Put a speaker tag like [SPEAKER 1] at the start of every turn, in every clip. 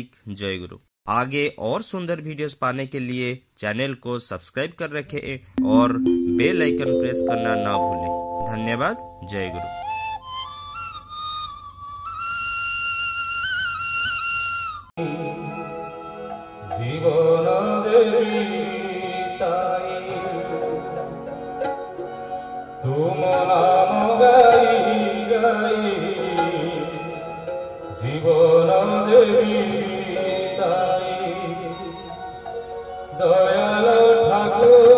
[SPEAKER 1] जय गुरु आगे और सुंदर वीडियोस पाने के लिए चैनल को सब्सक्राइब कर रखें और बेल आइकन प्रेस करना ना भूलें धन्यवाद जय गुरु
[SPEAKER 2] জীবন দেবী তাই তুম দয়াল ঠাকুর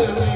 [SPEAKER 2] Aleluya.